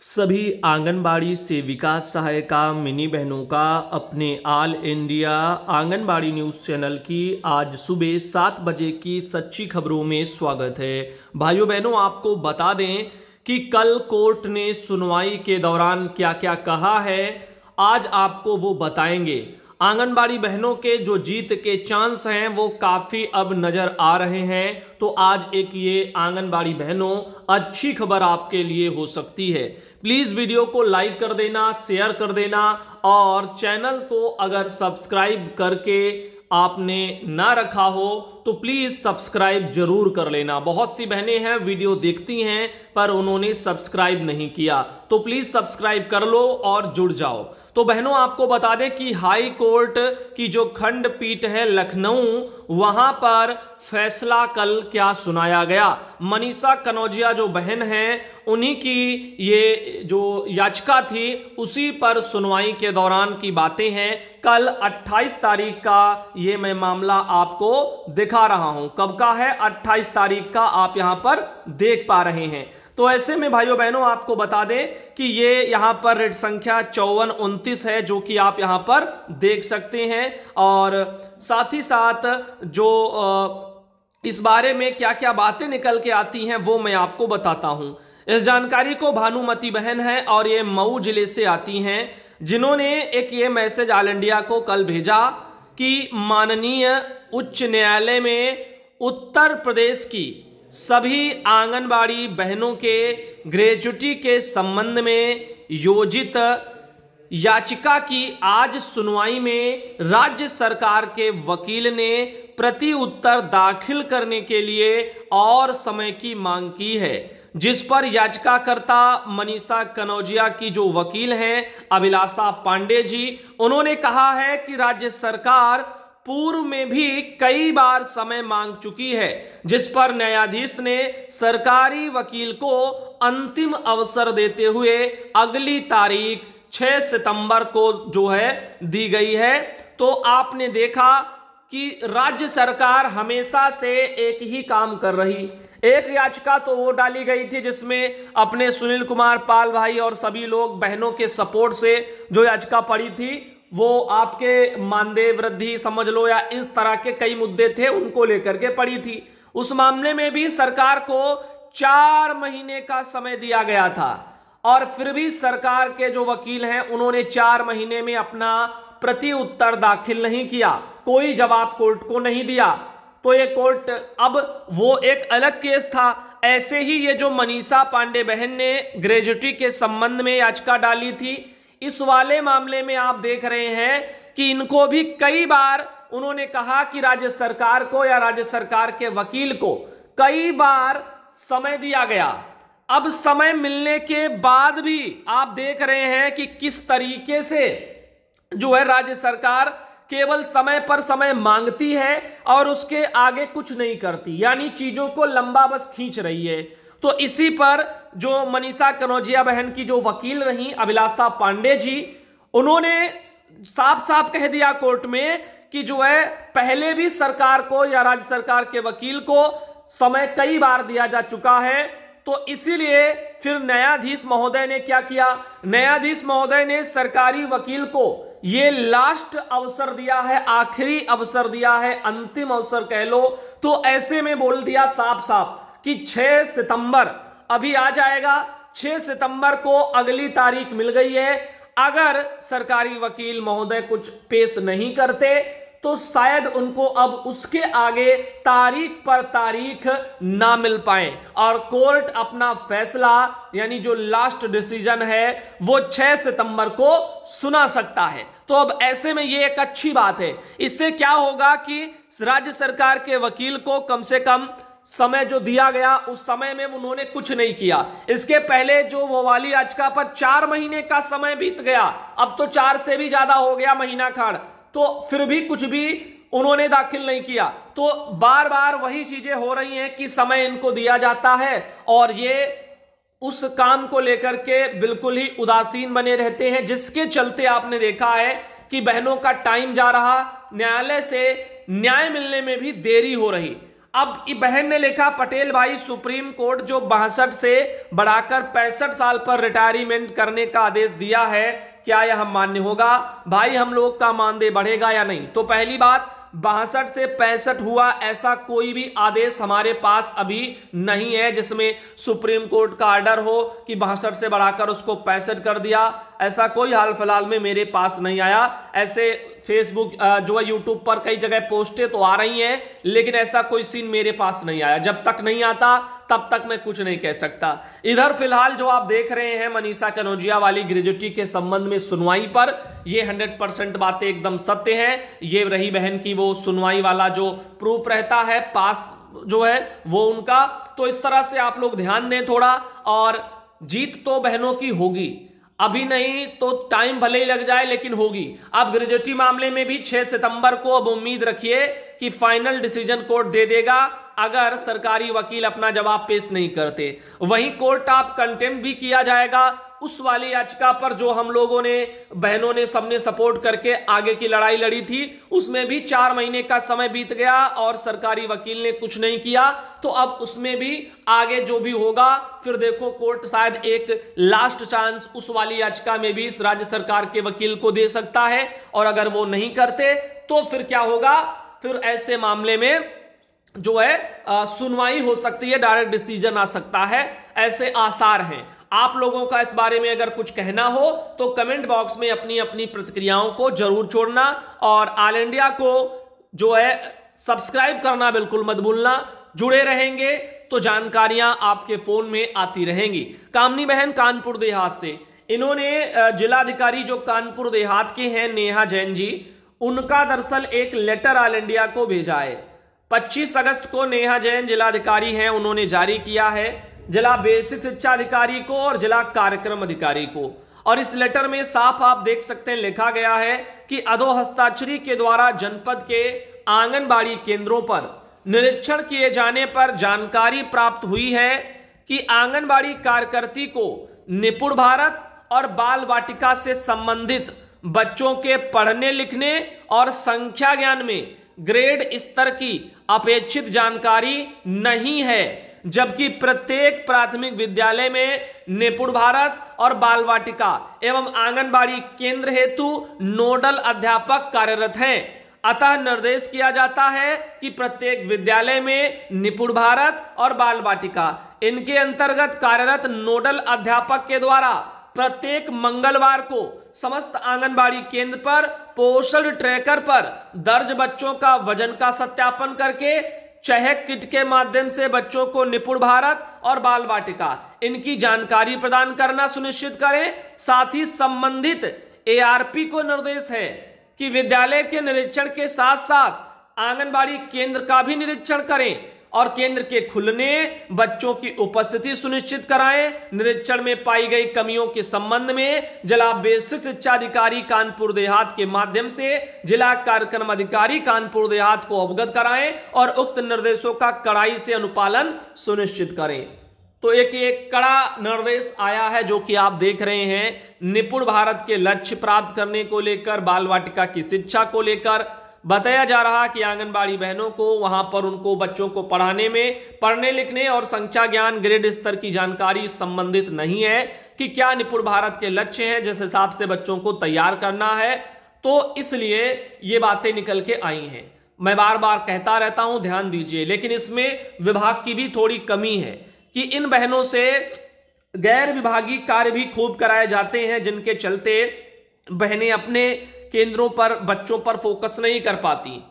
सभी आंगनबाड़ी सेविका सहायिका मिनी बहनों का अपने all India anganwadi news channel की आज सुबह सात बजे की सच्ची खबरों में स्वागत है। भाइयों बहनों, आपको बता दें कि कल कोर्ट ने सुनवाई के दौरान क्या क्या कहा है, आज आपको वो बताएँगे। आंगनबाड़ी बहनों के जो जीत के चांस हैं, वो काफ़ी अब नज़र आ रहे हैं। तो आज एक ये आंगनबाड़ी बहनों, अच्छी खबर आपके लिए हो सकती है। प्लीज़ वीडियो को लाइक कर देना, शेयर कर देना और चैनल को अगर सब्सक्राइब करके आपने ना रखा हो तो प्लीज़ सब्सक्राइब ज़रूर कर लेना। बहुत सी बहनें हैं वीडियो देखती हैं, पर उन्होंने सब्सक्राइब नहीं किया। तो प्लीज़ सब्सक्राइब कर लो और जुड़ जाओ। तो बहनों, आपको बता दें कि हाई कोर्ट की जो खंडपीठ है लखनऊ, वहाँ पर फैसला कल क्या सुनाया गया? मनीषा कनौजिया जो बहन है, उन्हीं की ये जो याचिका थी, उसी पर सुनवाई के दौरान की बातें हैं। कल 28 तारीख का ये मैं मामला आपको दिखा रहा हूँ। कब का है? 28 तारीख का आप यहाँ पर देख पा रहे हैं। तो ऐसे में भाइयों बहनों, आपको बता दें कि ये यहाँ पर रेट संख्या चौवन उनतीस है, जो कि आप यहाँ पर देख सकते हैं। और साथ ही साथ जो इस बारे में क्या क्या बातें निकल के आती हैं, वो मैं आपको बताता हूँ। इस जानकारी को भानुमति बहन है और ये मऊ ज़िले से आती हैं, जिन्होंने एक ये मैसेज ऑल इंडिया को कल भेजा कि माननीय उच्च न्यायालय में उत्तर प्रदेश की सभी आंगनबाड़ी बहनों के ग्रेजुटी के संबंध में योजित याचिका की आज सुनवाई में राज्य सरकार के वकील ने प्रति उत्तर दाखिल करने के लिए और समय की मांग की है, जिस पर याचिकाकर्ता मनीषा कनौजिया की जो वकील हैं अभिलाषा पांडे जी, उन्होंने कहा है कि राज्य सरकार पूर्व में भी कई बार समय मांग चुकी है, जिस पर न्यायाधीश ने सरकारी वकील को अंतिम अवसर देते हुए अगली तारीख 6 सितंबर को जो है, दी गई है। तो आपने देखा कि राज्य सरकार हमेशा से एक ही काम कर रही। एक याचिका तो वो डाली गई थी, जिसमें अपने सुनील कुमार पाल भाई और सभी लोग बहनों के सपोर्ट से जो याचिका पड़ी थी वो आपके मानदेय वृद्धि समझ लो या इस तरह के कई मुद्दे थे, उनको लेकर के पड़ी थी। उस मामले में भी सरकार को चार महीने का समय दिया गया था। और फिर भी सरकार के जो वकील हैं, उन्होंने चार महीने में अपना प्रति उत्तर दाखिल नहीं किया। कोई जवाब कोर्ट को नहीं दिया। तो ये कोर्ट, अब वो एक अलग केस था। ऐसे ही ये जो मनीषा पांडे बहन ने ग्रेजुटी के संबंध में याचिका डाली थी इस वाले मामले में आप देख रहे हैं कि इनको भी कई बार उन्होंने कहा कि राज्य सरकार को या राज्य सरकार के वकील को कई बार समय दिया गया। अब समय मिलने के बाद भी आप देख रहे हैं कि किस तरीके से जो है राज्य सरकार केवल समय पर समय मांगती है और उसके आगे कुछ नहीं करती। यानी चीज़ों को लंबा बस खींच रही है। तो इसी पर जो मनीषा कनौजिया बहन की जो वकील रही, अभिलाषा पांडे जी, उन्होंने साफ़ साफ़ कह दिया कोर्ट में कि जो है, पहले भी सरकार को या राज्य सरकार के वकील को समय कई बार दिया जा चुका है। तो इसीलिए फिर न्यायाधीश महोदय ने क्या किया? न्यायाधीश महोदय ने सरकारी वकील को ये लास्ट अवसर दिया है, आखिरी अवसर दिया है, अंतिम अवसर कह लो तो ऐसे में बोल दिया साफ़ साफ़ कि 6 सितंबर, अभी आ जाएगा। 6 सितंबर को अगली तारीख मिल गई है। अगर सरकारी वकील महोदय कुछ पेश नहीं करते तो शायद उनको अब उसके आगे तारीख पर तारीख ना मिल पाए। और कोर्ट अपना फैसला, यानी जो लास्ट डिसीज़न है, वो 6 सितंबर को सुना सकता है। तो अब ऐसे में ये एक अच्छी बात है। इससे क्या होगा कि राज्य सरकार के वकील को कम से कम समय जो दिया गया, उस समय में उन्होंने कुछ नहीं किया। इसके पहले जो वो वाली याचिका पर चार महीने का समय बीत गया, अब तो चार से भी ज़्यादा हो गया महीना खड़ तो फिर भी कुछ भी उन्होंने दाखिल नहीं किया। तो बार बार वही चीज़ें हो रही हैं कि समय इनको दिया जाता है और ये उस काम को लेकर के बिल्कुल ही उदासीन बने रहते हैं, जिसके चलते आपने देखा है कि बहनों का टाइम जा रहा, न्यायालय से न्याय मिलने में भी देरी हो रही। अब बहन ने लिखा, पटेल भाई, सुप्रीम कोर्ट जो बासठ से बढ़ाकर पैंसठ साल पर रिटायरमेंट करने का आदेश दिया है, क्या यह मान्य होगा? भाई, हम लोग का मानदेय बढ़ेगा या नहीं? तो पहली बात बासठ से पैंसठ हुआ, ऐसा कोई भी आदेश हमारे पास अभी नहीं है जिसमें सुप्रीम कोर्ट का आर्डर हो कि बासठ से बढ़ाकर उसको पैंसठ कर दिया। ऐसा कोई हाल फ़िलहाल में मेरे पास नहीं आया। ऐसे फेसबुक जो है यूट्यूब पर कई जगह पोस्टें तो आ रही हैं, लेकिन ऐसा कोई सीन मेरे पास नहीं आया। जब तक नहीं आता तब तक मैं कुछ नहीं कह सकता। इधर फ़िलहाल जो आप देख रहे हैं, मनीषा कनौजिया वाली ग्रेजुटी के संबंध में सुनवाई पर, ये 100 परसेंट बातें एकदम सत्य हैं। ये रही बहन की वो सुनवाई वाला जो प्रूफ रहता है, पास जो है, वो उनका। तो इस तरह से आप लोग ध्यान दें थोड़ा, और जीत तो बहनों की होगी। अभी नहीं तो टाइम भले ही लग जाए, लेकिन होगी। अब ग्रेजुएटी मामले में भी 6 सितंबर को अब उम्मीद रखिए कि फाइनल डिसीज़न कोर्ट दे देगा, अगर सरकारी वकील अपना जवाब पेश नहीं करते। वहीं कोर्ट ऑफ़ कंटेम्प भी किया जाएगा उस वाली याचिका पर जो हम लोगों ने, बहनों ने, सबने सपोर्ट करके आगे की लड़ाई लड़ी थी, उसमें भी चार महीने का समय बीत गया और सरकारी वकील ने कुछ नहीं किया। तो अब उसमें भी आगे जो भी होगा, फिर देखो कोर्ट शायद एक लास्ट चांस उस वाली याचिका में भी इस राज्य सरकार के वकील को दे सकता है। और अगर वो नहीं करते तो फिर क्या होगा? फिर ऐसे मामले में जो है सुनवाई हो सकती है, डायरेक्ट डिसीज़न आ सकता है। ऐसे आसार हैं। आप लोगों का इस बारे में अगर कुछ कहना हो तो कमेंट बॉक्स में अपनी अपनी प्रतिक्रियाओं को ज़रूर छोड़ना और ऑल इंडिया को जो है, सब्सक्राइब करना बिल्कुल मत भूलना। जुड़े रहेंगे तो जानकारियाँ आपके फ़ोन में आती रहेंगी। कामनी बहन, कानपुर देहात से। इन्होंने जिलाधिकारी जो कानपुर देहात के हैं, नेहा जैन जी, उनका दरअसल एक लेटर ऑल इंडिया को भेजा है। 25 अगस्त को नेहा जैन जिलाधिकारी हैं, उन्होंने जारी किया है। जिला बेसिक शिक्षा अधिकारी को और जिला कार्यक्रम अधिकारी को। और इस लेटर में साफ़ आप देख सकते हैं, लिखा गया है कि अधो हस्ताक्षरी के द्वारा जनपद के आंगनबाड़ी केंद्रों पर निरीक्षण किए जाने पर जानकारी प्राप्त हुई है कि आंगनबाड़ी कार्यकर्ती को निपुण भारत और बाल वाटिका से संबंधित बच्चों के पढ़ने, लिखने और संख्या ज्ञान में ग्रेड स्तर की अपेक्षित जानकारी नहीं है। जबकि प्रत्येक प्राथमिक विद्यालय में निपुण भारत और बाल वाटिका एवं आंगनबाड़ी केंद्र हेतु नोडल अध्यापक कार्यरत हैं। अतः निर्देश किया जाता है कि प्रत्येक विद्यालय में निपुण भारत और बाल वाटिका, इनके अंतर्गत कार्यरत नोडल अध्यापक के द्वारा प्रत्येक मंगलवार को समस्त आंगनबाड़ी केंद्र पर पोषण ट्रैकर पर दर्ज बच्चों का वज़न का सत्यापन करके चहक किट के माध्यम से बच्चों को निपुण भारत और बाल वाटिका। इनकी जानकारी प्रदान करना सुनिश्चित करें। साथ ही संबंधित एआरपी को निर्देश है कि विद्यालय के निरीक्षण के साथ साथ आंगनबाड़ी केंद्र का भी निरीक्षण करें। और केंद्र के खुलने, बच्चों की उपस्थिति सुनिश्चित कराएँ। निरीक्षण में पाई गई कमियों के संबंध में जिला बेसिक शिक्षा अधिकारी कानपुर देहात के माध्यम से जिला कार्यक्रम अधिकारी कानपुर देहात को अवगत कराएँ और उक्त निर्देशों का कड़ाई से अनुपालन सुनिश्चित करें। तो एक एक कड़ा निर्देश आया है जो कि आप देख रहे हैं। निपुण भारत के लक्ष्य प्राप्त करने को लेकर, बाल वाटिका की शिक्षा को लेकर बताया जा रहा कि आंगनबाड़ी बहनों को, वहाँ पर उनको बच्चों को पढ़ाने में, पढ़ने, लिखने और संख्या ज्ञान ग्रेड स्तर की जानकारी संबंधित नहीं है कि क्या निपुण भारत के लक्ष्य हैं, जिस हिसाब से बच्चों को तैयार करना है। तो इसलिए ये बातें निकल के आई हैं। मैं बार बार कहता रहता हूँ, ध्यान दीजिए, लेकिन इसमें विभाग की भी थोड़ी कमी है कि इन बहनों से गैर विभागीय कार्य भी खूब कराए जाते हैं, जिनके चलते बहनें अपने केंद्रों पर बच्चों पर फोकस नहीं कर पाती।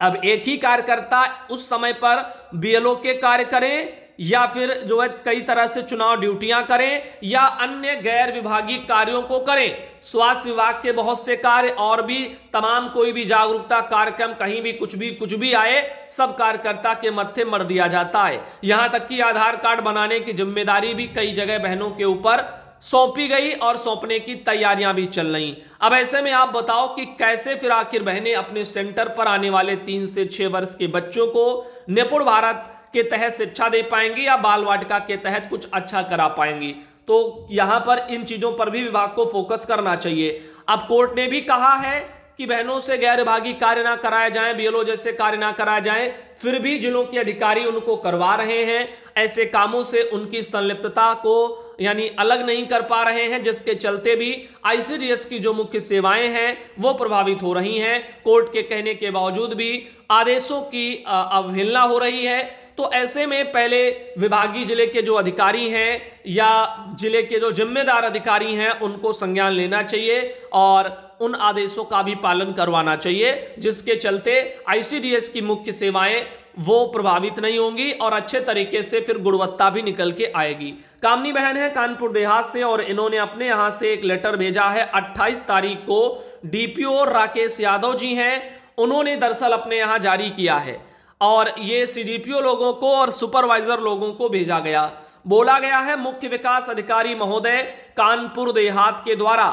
अब एक ही कार्यकर्ता उस समय पर बीएलओ के कार्य करें या फिर जो है कई तरह से चुनाव ड्यूटियाँ करें या अन्य गैर विभागीय कार्यों को करें। स्वास्थ्य विभाग के बहुत से कार्य और भी तमाम कोई भी जागरूकता कार्यक्रम कहीं भी कुछ भी कुछ भी आए, सब कार्यकर्ता के मत्थे मर दिया जाता है। यहाँ तक कि आधार कार्ड बनाने की ज़िम्मेदारी भी कई जगह बहनों के ऊपर सौंपी गई और सौंपने की तैयारियाँ भी चल रही। अब ऐसे में आप बताओ कि कैसे फिर आखिर बहनें अपने सेंटर पर आने वाले तीन से छह वर्ष के बच्चों को निपुण भारत के तहत शिक्षा दे पाएँगी या बाल वाटिका के तहत कुछ अच्छा करा पाएँगी? तो यहाँ पर इन चीज़ों पर भी विभाग को फोकस करना चाहिए। अब कोर्ट ने भी कहा है कि बहनों से गैर भागी कार्य ना कराए जाएँ, बीएलओ जैसे कार्य ना कराए जाएँ, फिर भी जिलों के अधिकारी उनको करवा रहे हैं। ऐसे कामों से उनकी संलिप्तता को यानी अलग नहीं कर पा रहे हैं, जिसके चलते भी आईसीडीएस की जो मुख्य सेवाएँ हैं, वो प्रभावित हो रही हैं। कोर्ट के कहने के बावजूद भी आदेशों की अवहेलना हो रही है। तो ऐसे में पहले विभागीय ज़िले के जो अधिकारी हैं या ज़िले के जो जिम्मेदार अधिकारी हैं, उनको संज्ञान लेना चाहिए और उन आदेशों का भी पालन करवाना चाहिए, जिसके चलते आईसीडीएस की मुख्य सेवाएँ वो प्रभावित नहीं होंगी और अच्छे तरीके से फिर गुणवत्ता भी निकल के आएगी। कामनी बहन है कानपुर देहात से और इन्होंने अपने यहाँ से एक लेटर भेजा है। 28 तारीख को डीपीओ राकेश यादव जी हैं। उन्होंने दरअसल अपने यहाँ जारी किया है और ये सीडीपीओ लोगों को और सुपरवाइजर लोगों को भेजा गया। बोला गया है, मुख्य विकास अधिकारी महोदय, कानपुर देहात के द्वारा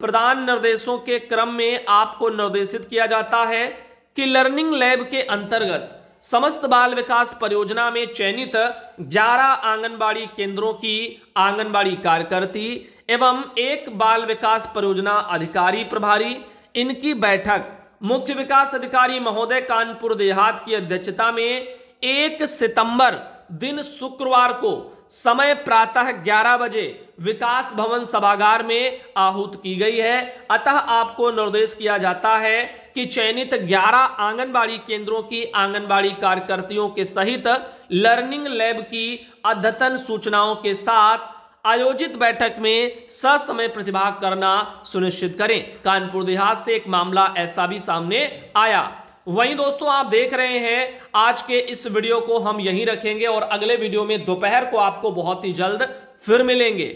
प्रदान निर्देशों के क्रम में आपको निर्देशित किया जाता है कि लर्निंग लैब के अंतर्गत समस्त बाल विकास परियोजना में चयनित 11 आंगनबाड़ी केंद्रों की आंगनबाड़ी कार्यकर्ती एवं एक बाल विकास परियोजना अधिकारी प्रभारी, इनकी बैठक मुख्य विकास अधिकारी महोदय कानपुर देहात की अध्यक्षता में एक सितंबर दिन शुक्रवार को समय प्रातः 11 बजे विकास भवन सभागार में आहूत की गई है। अतः आपको निर्देश किया जाता है कि चयनित 11 आंगनबाड़ी केंद्रों की आंगनबाड़ी कार्यकर्तियों के सहित लर्निंग लैब की अद्यतन सूचनाओं के साथ आयोजित बैठक में ससमय प्रतिभाग करना सुनिश्चित करें। कानपुर देहात से एक मामला ऐसा भी सामने आया। वहीं दोस्तों, आप देख रहे हैं, आज के इस वीडियो को हम यहीं रखेंगे और अगले वीडियो में दोपहर को आपको बहुत ही जल्द फिर मिलेंगे।